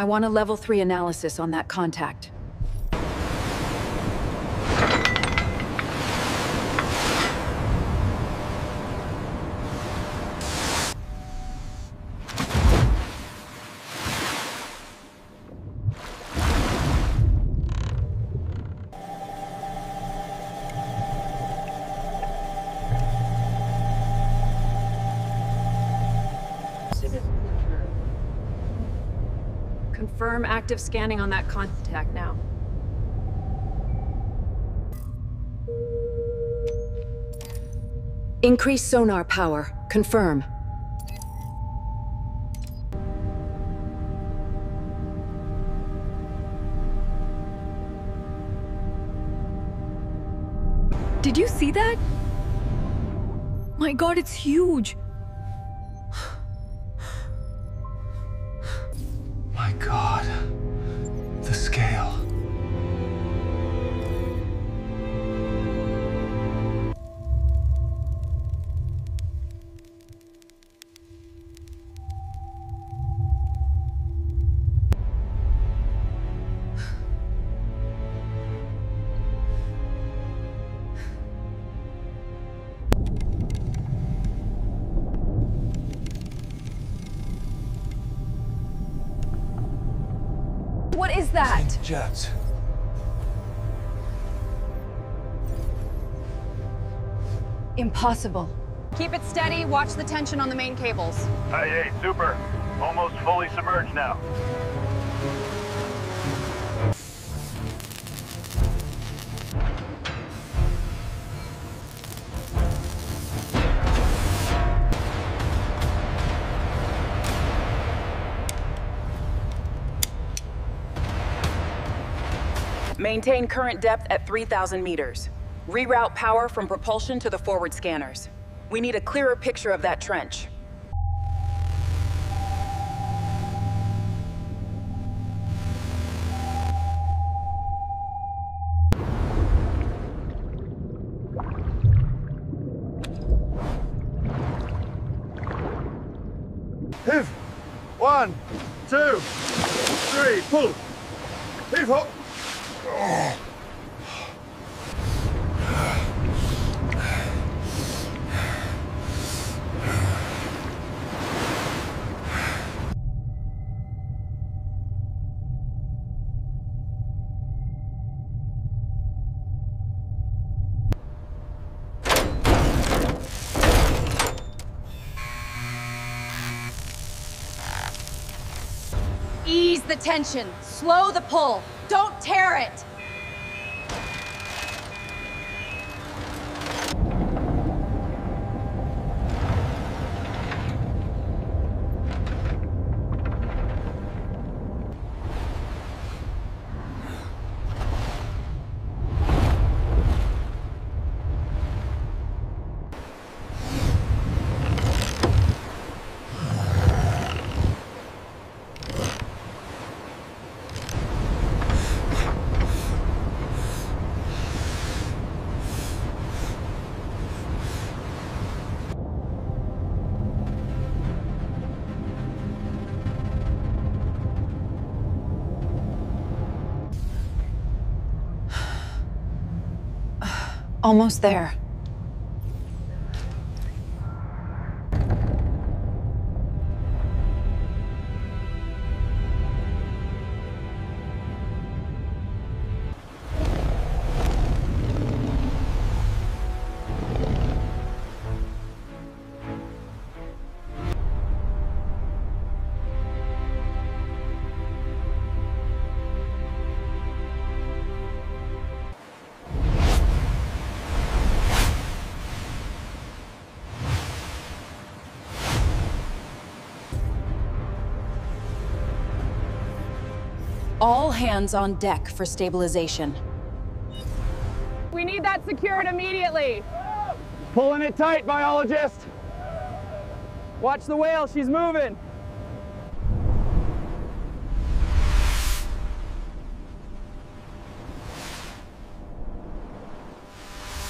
I want a level 3 analysis on that contact. Confirm active scanning on that contact now. Increase sonar power. Confirm. Did you see that? My god, it's huge. God. Is that? Jets. Impossible. Keep it steady, watch the tension on the main cables. Hey, hey, super. Almost fully submerged now. Maintain current depth at 3,000 meters. Reroute power from propulsion to the forward scanners. We need a clearer picture of that trench. Hiv! One, two, three, pull! Hiv hop! Ease the tension, slow the pull, don't tear it. Almost there. All hands on deck for stabilization. We need that secured immediately. Pulling it tight, biologist! Watch the whale, she's moving.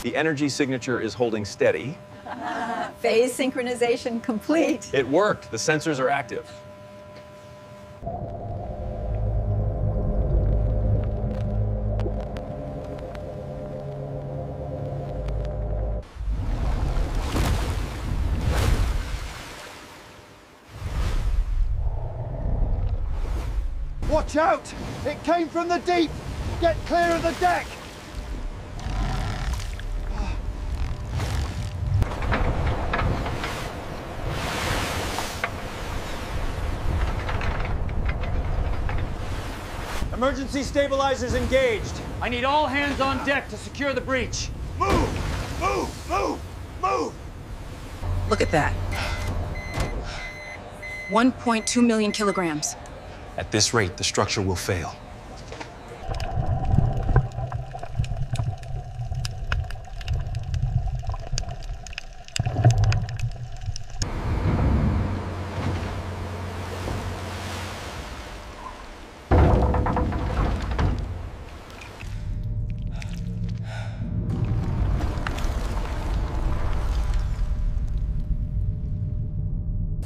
The energy signature is holding steady. Phase synchronization complete. It worked. The sensors are active. Watch out! It came from the deep! Get clear of the deck! Emergency stabilizers engaged. I need all hands on deck to secure the breach. Move! Move! Move! Move! Look at that. 1.2 million kilograms. At this rate, the structure will fail.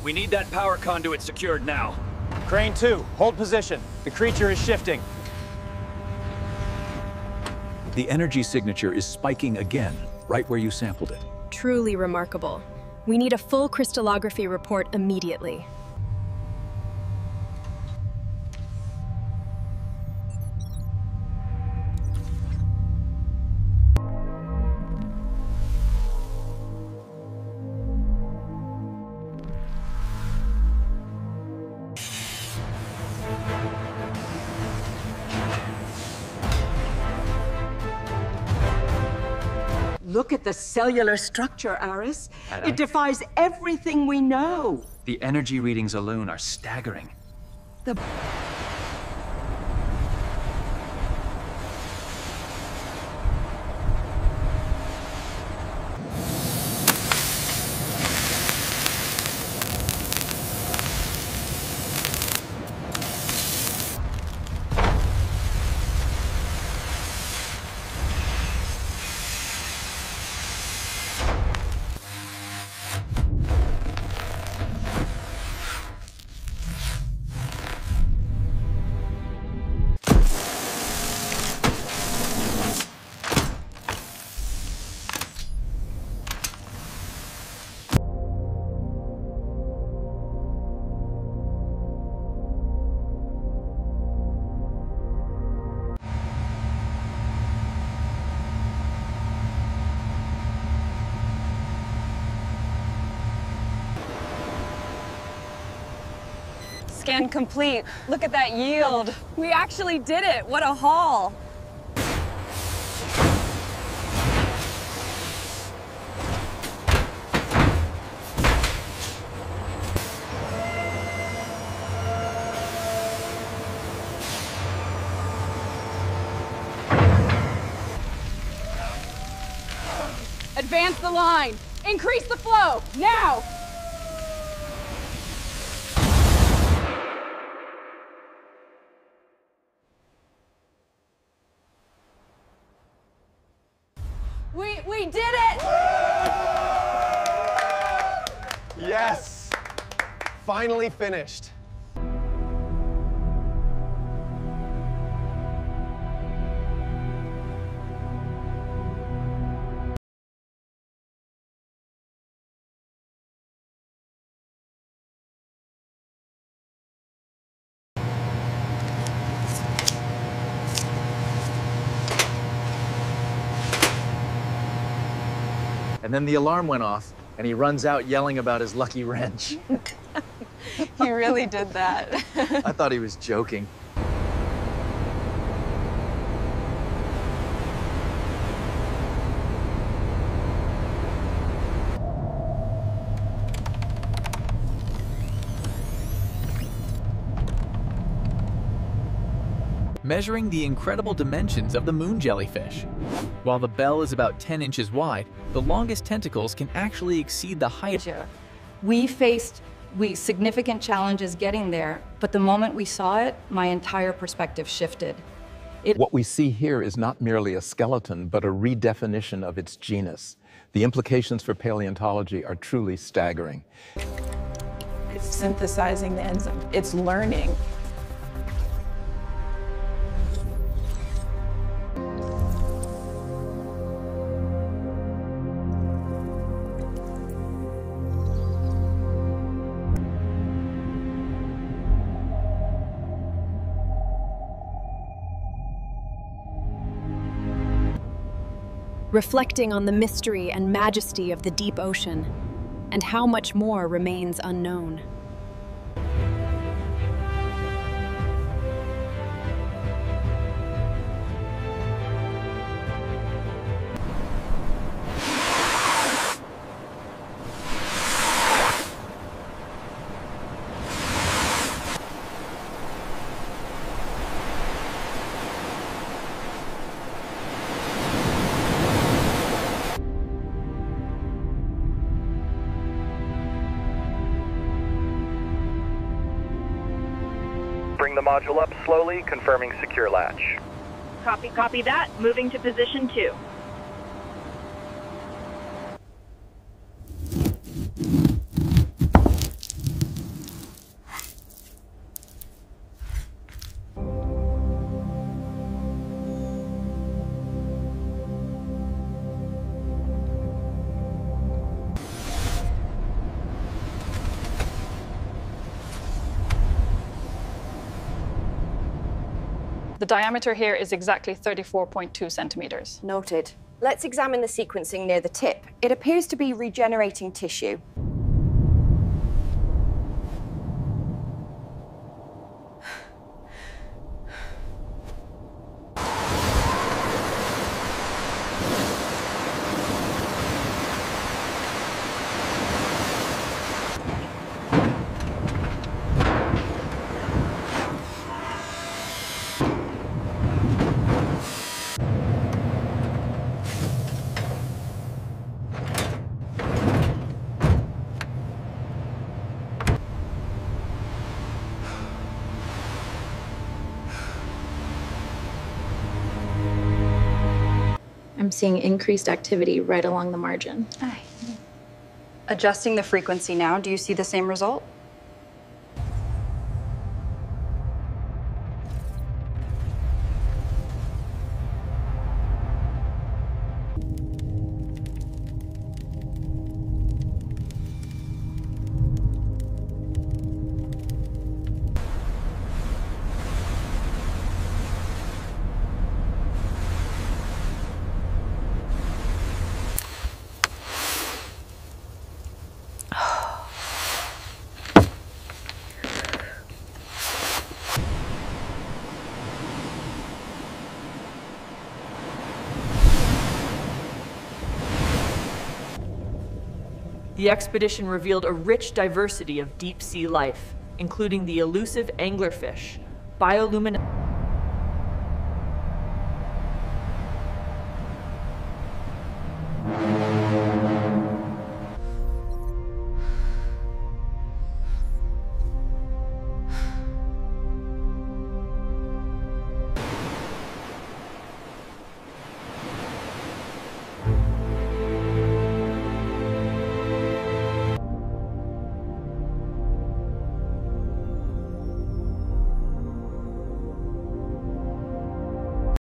We need that power conduit secured now. Crane 2, hold position. The creature is shifting. The energy signature is spiking again, right where you sampled it. Truly remarkable. We need a full crystallography report immediately. Look at the cellular structure, Aris. It defies everything we know. The energy readings alone are staggering. The Complete. Look at that yield. We actually did it. What a haul. Advance the line. Increase the flow. Now. We, did it! Yes! Finally finished. And then the alarm went off, and he runs out yelling about his lucky wrench. He really did that. I thought he was joking. Measuring the incredible dimensions of the moon jellyfish. While the bell is about 10 inches wide, the longest tentacles can actually exceed the height. We faced we significant challenges getting there, but the moment we saw it, my entire perspective shifted. It What we see here is not merely a skeleton, but a redefinition of its genus. The implications for paleontology are truly staggering. It's synthesizing the enzyme. It's learning. Reflecting on the mystery and majesty of the deep ocean, and how much more remains unknown. The module up slowly, confirming secure latch. Copy, copy that. Moving to position two. The diameter here is exactly 34.2 centimeters. Noted. Let's examine the sequencing near the tip. It appears to be regenerating tissue. Seeing increased activity right along the margin. Adjusting the frequency now, do you see the same result? The expedition revealed a rich diversity of deep sea life, including the elusive anglerfish, bioluminescent